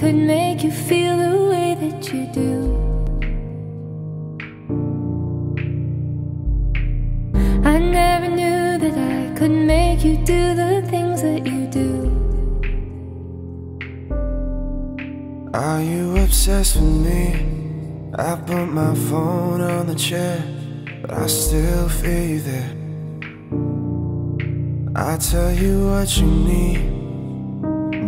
could make you feel the way that you do. I never knew that I could make you do the things that you do. Are you obsessed with me? I put my phone on the chair, but I still feel you there. I tell you what you need,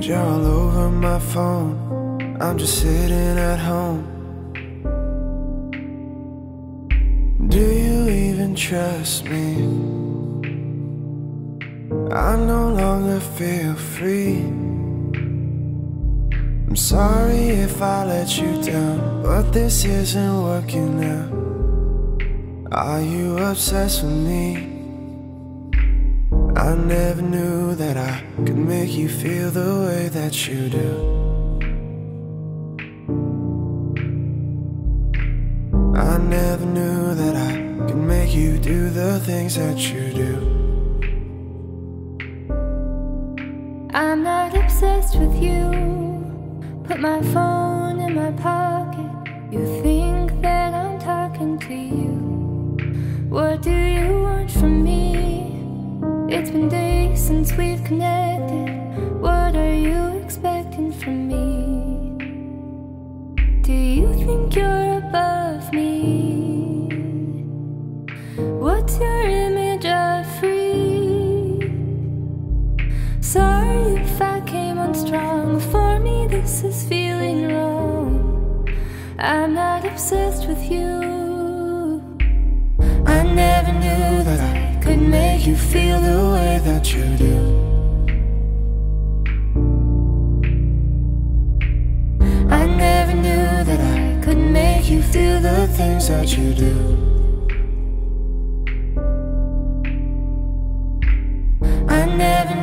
you're all over my phone. I'm just sitting at home. Do you even trust me? I no longer feel free. I'm sorry if I let you down, but this isn't working now. Are you obsessed with me? I never knew that I could make you feel the way that you do. I never knew that I could make you do the things that you do. I'm not obsessed with you. Put my phone in my pocket. You think It's been days since we've connected. What are you expecting from me? Do you think you're above me? What's your image of free? Sorry if I came on strong. For me, this is feeling wrong. I'm not obsessed with you. Make you feel the way that you do. I never knew that I could make you feel the things that you do. I never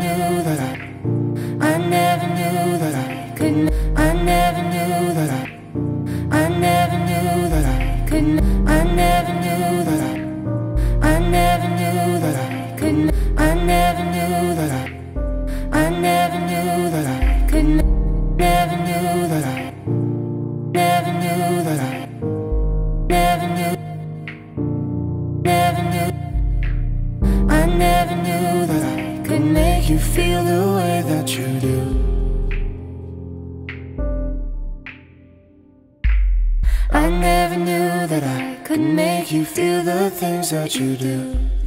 I never knew that I, I never knew that I could, never knew that I, never knew that I, never knew, never knew. I never knew that I could make you feel the way that you do. I never knew that I could make you feel the things that you do.